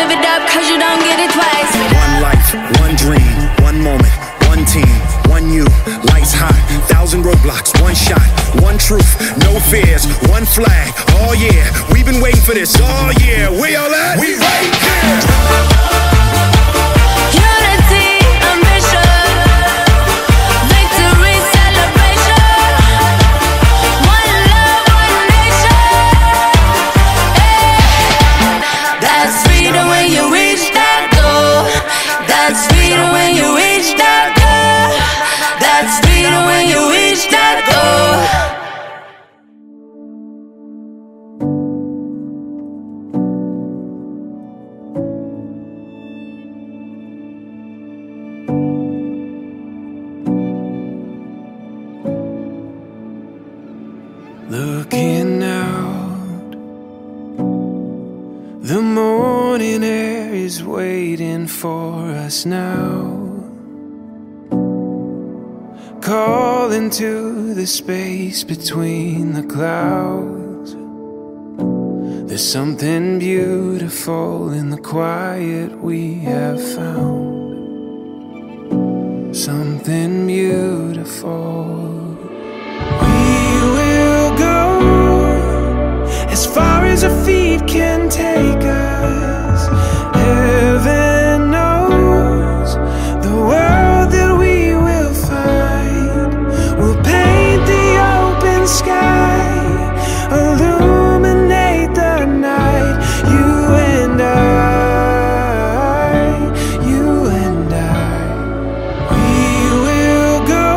live it up, cause you don't get it twice. One life, one dream, one moment, one team, one you. Lights hot, thousand roadblocks, one shot, one truth, no fears, one flag. Oh yeah, we've been waiting for this. Oh yeah, where y'all at? We right here. That's freedom when you reach that goal. That's freedom when you reach that goal. Looking out, the morning air is waiting for us now. Calling to the space between the clouds. There's something beautiful in the quiet we have found. Something beautiful. We will go as far as our feet can take us. Heaven knows the world that we will find. We'll paint the open sky, illuminate the night. You and I, you and I. We will go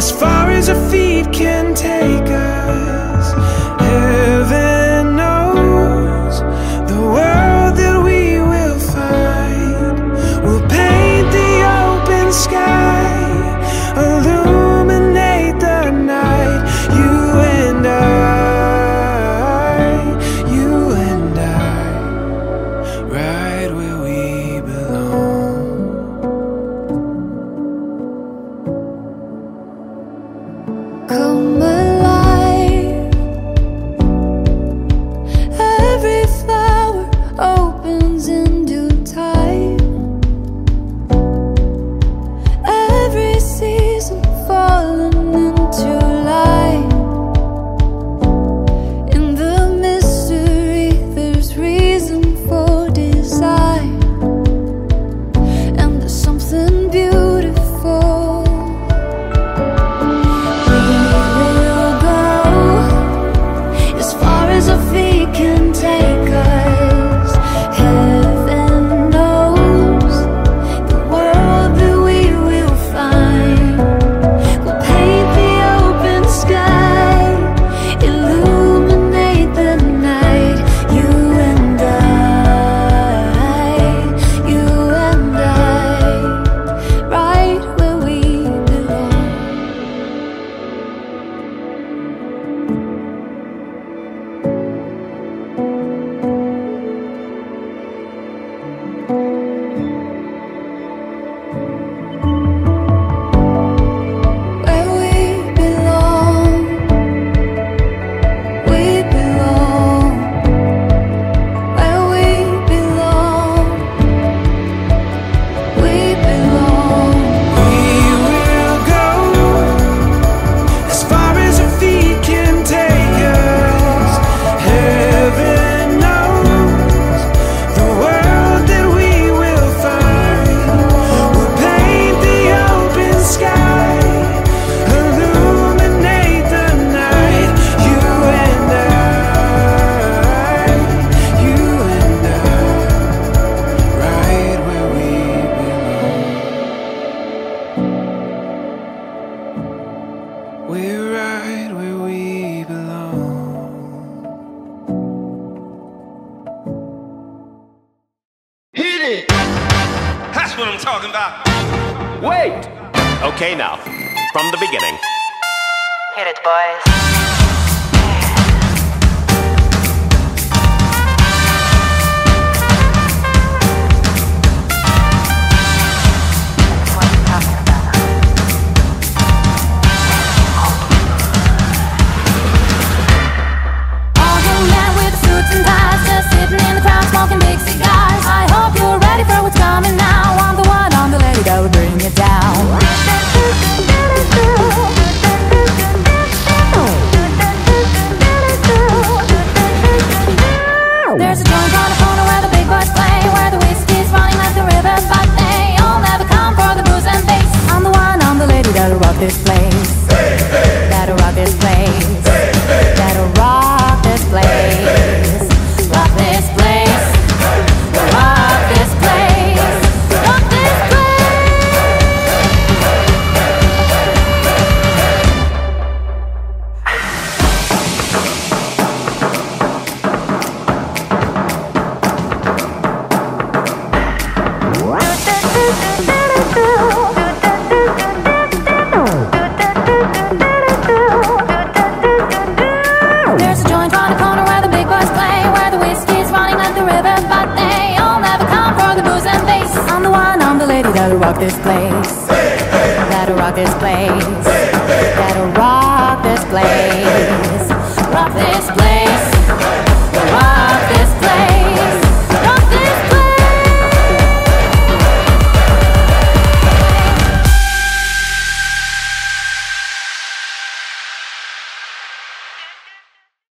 as far as our feet can take great. Okay, now, from the beginning. Hit it, boys. this flame. sisters, but they all never come for the booze and bass. I'm the one, I'm the lady that'll rock this place. That'll rock this place. That'll rock this place.